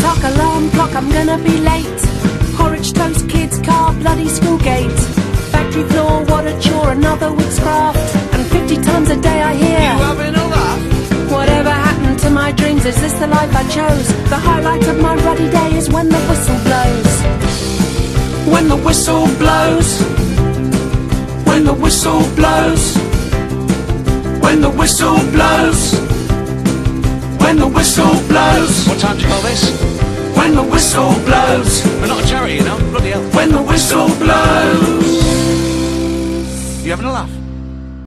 clock, alarm clock, I'm gonna be late. Porridge toast, kids, car, bloody school gate. Factory floor, what a chore, another week's craft. And 50 times a day I hear. You having a laugh? Whatever happened to my dreams? Is this the life I chose? The highlight of my ruddy day is when the whistle blows. When the whistle blows. When the whistle blows. When the whistle blows. When the whistle blows. What time do you call this? The whistle blows. We're not a charity, you know. Bloody hell. When the whistle blows. You having a laugh?